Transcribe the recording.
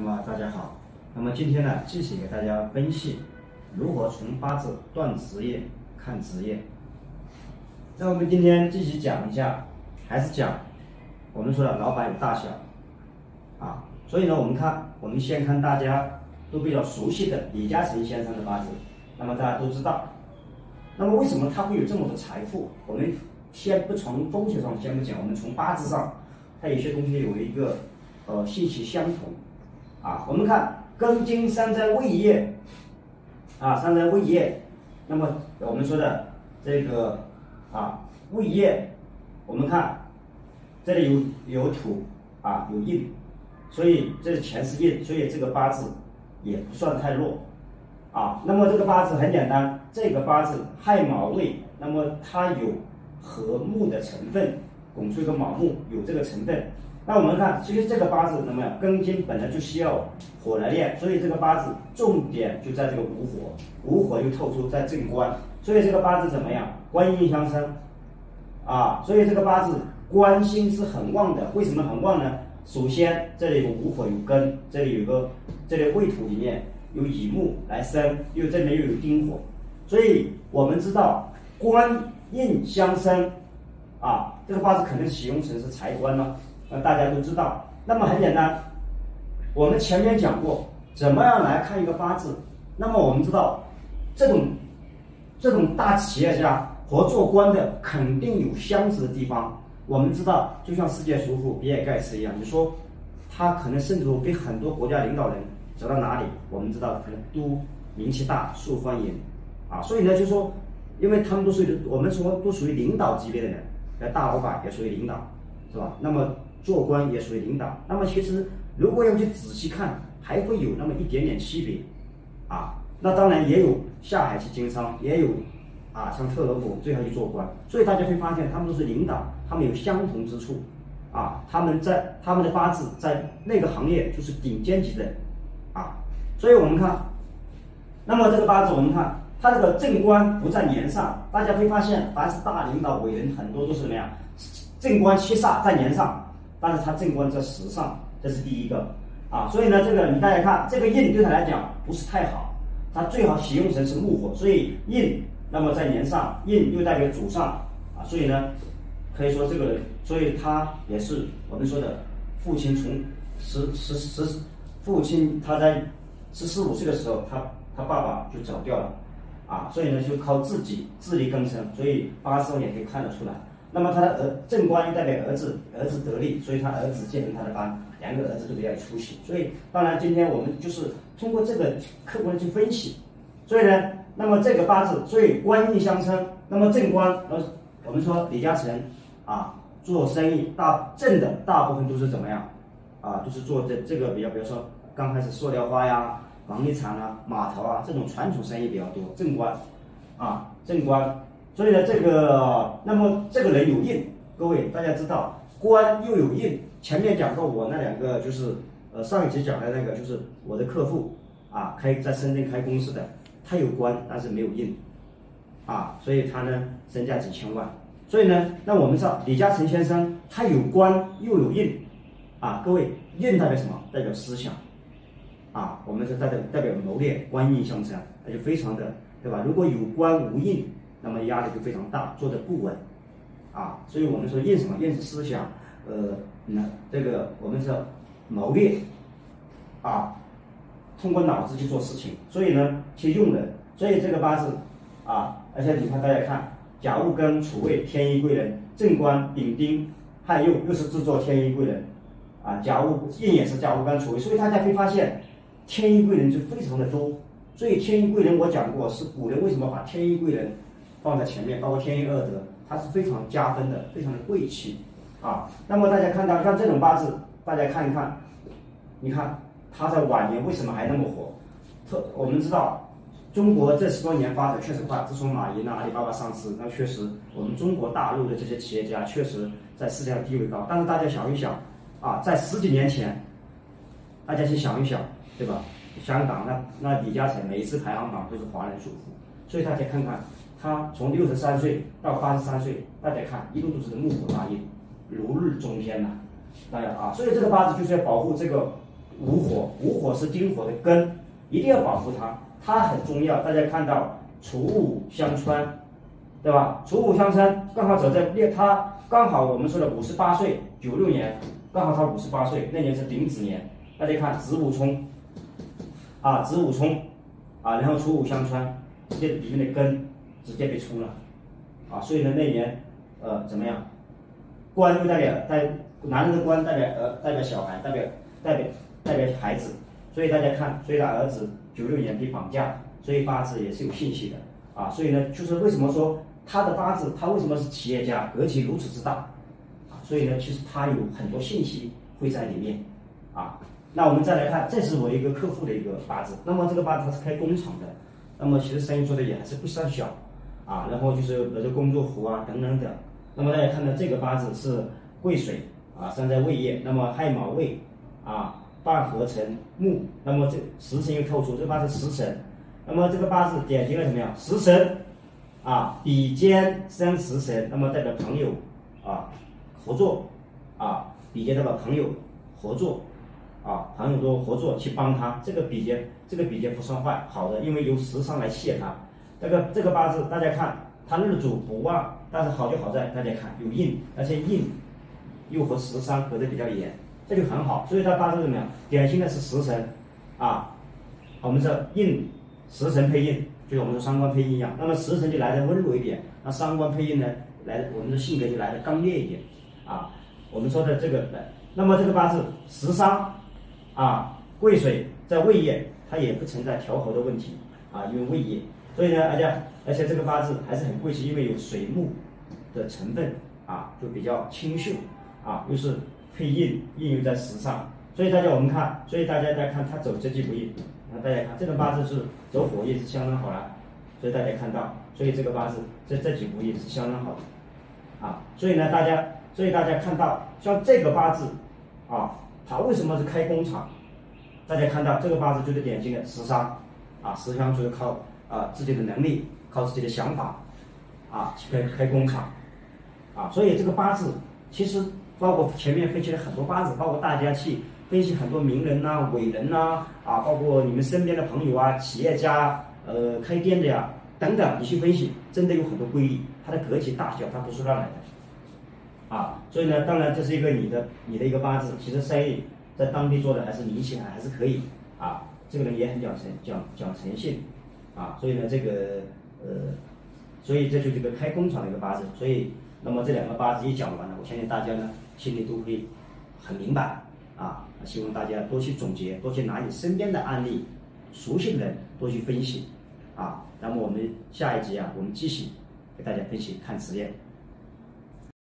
那么大家好，那么今天呢，继续给大家分析如何从八字断职业看职业。那我们今天继续讲一下，还是讲我们说的老板有大小啊，所以呢，我们看，我们先看大家都比较熟悉的李嘉诚先生的八字。那么大家都知道，那么为什么他会有这么多财富？我们先不从风水上先不讲，我们从八字上，它有些东西有一个呃信息相同。啊，我们看庚金三在未业，啊，三在未业，那么我们说的这个啊未业，我们看这里有有土啊有印，所以这里钱是印，所以这个八字也不算太弱啊。那么这个八字很简单，这个八字亥卯未，那么它有和木的成分，拱出一个卯木，有这个成分。那我们看，其实这个八字怎么样？庚金本来就需要火来练，所以这个八字重点就在这个午火，午火又透出在正官，所以这个八字怎么样？官印相生，啊，所以这个八字官星是很旺的。为什么很旺呢？首先这里有午火有根，这里有个这里未土里面有乙木来生，又这里又有丁火，所以我们知道官印相生，啊，这个八字可能形容成是财官了。那大家都知道，那么很简单，我们前面讲过，怎么样来看一个八字？那么我们知道，这种这种大企业家和做官的肯定有相似的地方。我们知道，就像世界首富比尔盖茨一样，你说他可能甚至被很多国家领导人走到哪里，我们知道可能都名气大、受欢迎啊。所以呢，就说，因为他们都属于我们说都属于领导级别的人，那大老板也属于领导，是吧？那么。做官也属于领导，那么其实如果要去仔细看，还会有那么一点点区别，啊，那当然也有下海去经商，也有啊像特朗普最后去做官，所以大家会发现他们都是领导，他们有相同之处，啊，他们在他们的八字在那个行业就是顶尖级的，啊，所以我们看，那么这个八字我们看，他这个正官不在年上，大家会发现凡是大领导伟人很多都是什么呀？正官七煞在年上。但是他正官在时上，这是第一个。啊，所以呢，这个你大家看，这个印对他来讲不是太好，他最好形容成是木火，所以印那么在年上，印又代表主上。啊，所以呢，可以说这个，所以他也是我们说的父亲从十十十父亲他在十四五岁的时候，他他爸爸就走掉了。啊，所以呢就靠自己自力更生，所以八字也可以看得出来。那么他的儿正官又代表儿子，儿子得力，所以他儿子继承他的班，两个儿子都比较有出息。所以当然今天我们就是通过这个客观去分析。所以呢，那么这个八字，所以官印相生，那么正官，我们说李嘉诚啊，做生意大正的大部分都是怎么样啊？就是做这这个比较，比如说刚开始塑料花呀、房地产啊、码头啊这种传统生意比较多，正官啊，正官。所以呢，这个那么这个人有印，各位大家知道，官又有印。前面讲过我那两个就是呃上一集讲的那个就是我的客户啊，开在深圳开公司的，他有官但是没有印啊，所以他呢身价几千万。所以呢，那我们知道李嘉诚先生他有官又有印啊，各位印代表什么？代表思想啊，我们是代表代表谋略，官印相生，那就非常的对吧？如果有官无印。那么压力就非常大，做的不稳，啊，所以我们说印什么？印思想，呃，那这个我们说谋略，啊，通过脑子去做事情，所以呢去用人，所以这个八字，啊，而且你看大家看甲戊庚储位天一贵人，正官丙丁亥酉又是制作天一贵人，啊，甲戊印也是甲戊庚储位，所以大家会发现天一贵人就非常的多，所以天一贵人我讲过是古人为什么把天一贵人。放在前面，包括天一二德，它是非常加分的，非常的贵气啊。那么大家看到像这种八字，大家看一看，你看他在晚年为什么还那么火？特我们知道，中国这十多年发展确实快，自从马云啊、阿里巴巴上市，那确实我们中国大陆的这些企业家确实在世界上地位高。但是大家想一想啊，在十几年前，大家去想一想，对吧？香港那那李嘉诚每一次排行榜都是华人首富，所以大家看看。他从六十三岁到八十三岁，大家看一路都是木火大印，如日中天呐，大家啊，所以这个八字就是要保护这个午火，午火是丁火的根，一定要保护它，它很重要。大家看到楚午相穿，对吧？楚午相穿，刚好走在列，他刚好我们说的五十八岁，九六年，刚好他五十八岁，那年是丙子年。大家看子午冲，啊，子午冲，啊，然后楚午相穿，这里面的根直接被冲了，啊，所以呢那年，呃，怎么样？官就代表代男人的官代表呃代表小孩代表代表代表孩子，所以大家看，所以他儿子九六年被绑架，所以八字也是有信息的啊，所以呢就是为什么说他的八字他为什么是企业家格局如此之大啊？所以呢其实他有很多信息会在里面啊。那我们再来看，这是我一个客户的一个八字，那么这个八字他是开工厂的，那么其实生意做的也还是不算小啊，然后就是那个工作服啊等等等。那么大家看到这个八字是癸水啊，生在未夜，那么亥卯未啊，半合成木，那么这时辰又透出，这八字时辰，那么这个八字典型的什么呀？食神啊，比肩生食神，那么代表朋友啊合作啊，比肩代表朋友合作啊，朋友多合作去帮他，这个比肩这个比肩不算坏，好的，因为由食伤来泄他。这个这个八字大家看，他日主不旺。但是好就好在大家看有印，而且印又和食伤合的比较严，这就很好。所以它八字怎么样？典型的是食神啊。我们说印食神配印，就是我们说三官配印一样。那么食神就来的温柔一点，那三官配印呢，来我们的性格就来的刚烈一点啊。我们说的这个，那么这个八字食伤啊，癸水在胃液，它也不存在调和的问题啊，因为胃液。所以呢，而且而且这个八字还是很贵气，因为有水木的成分啊，就比较清秀啊，又是配印，印又在时上，所以大家我们看，所以大家在看他走这几步印，那大家看这个八字是走火印是相当好了，所以大家看到，所以这个八字这这几步印是相当好的啊，所以呢，大家所以大家看到像这个八字啊，它为什么是开工厂？大家看到这个八字就是典型的食伤啊，食伤就是靠。啊，自己的能力靠自己的想法，啊，去开开工厂，啊，所以这个八字其实包括前面分析了很多八字，包括大家去分析很多名人呐、伟人呐，啊，包括你们身边的朋友啊、企业家，呃，开店的呀等等，你去分析，真的有很多规律，它的格局大小它不是乱来的，啊，所以呢，当然这是一个你的你的一个八字，其实生意在当地做的还是明显还是可以，啊，这个人也很讲诚讲讲诚信。啊，所以呢，这个呃，所以这就是一个开工厂的一个八字，所以那么这两个八字一讲完了，我相信大家呢心里都会很明白啊。希望大家多去总结，多去拿你身边的案例、熟悉的人多去分析啊。那么我们下一集啊，我们继续给大家分析看职业。